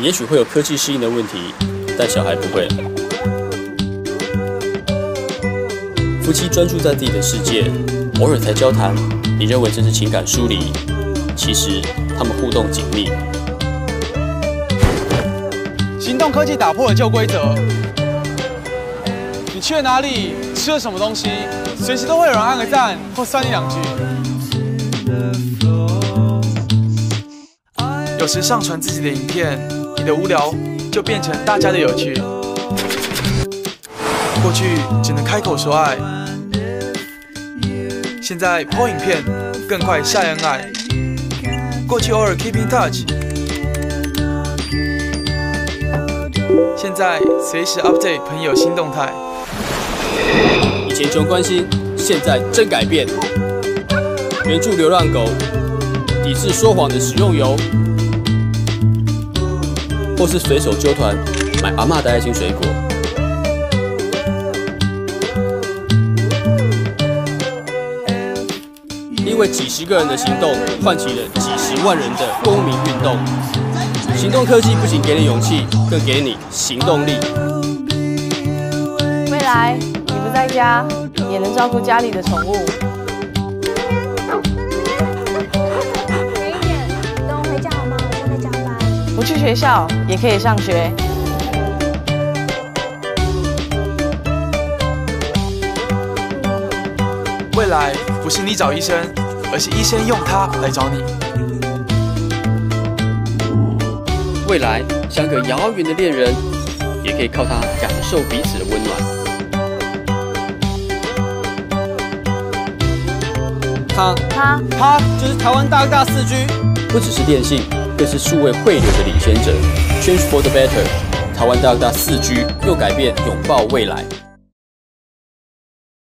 你也许会有科技适应的问题，但小孩不会。夫妻专注在自己的世界，偶尔才交谈，你认为这是情感疏离，其实他们互动紧密。行动科技打破了旧规则。你去了哪里？吃了什么东西？随时都会有人按个赞或酸你两句。有时上传自己的影片，你的无聊就变成大家的有趣。过去只能开口说爱，现在 po 影片更快晒恩爱。过去偶尔 keep in touch，现在随时 update 朋友新动态。以前穷关心，现在真改变。援助流浪狗，抵制说谎的使用油。或是随手揪团买阿妈的爱心水果，因为几十个人的行动，唤起了几十万人的公民运动。行动科技不仅给你勇气，更给你行动力。未来你不在家，也能照顾家里的宠物。不去学校也可以上学。未来不是你找医生，而是医生用它来找你。未来像个遥远的恋人，也可以靠它感受彼此的温暖。它它它就是台湾大大四 G，不只是电信。更是数位汇流的领先者，Change for the better，台湾大大四 G 又改变，拥抱未来。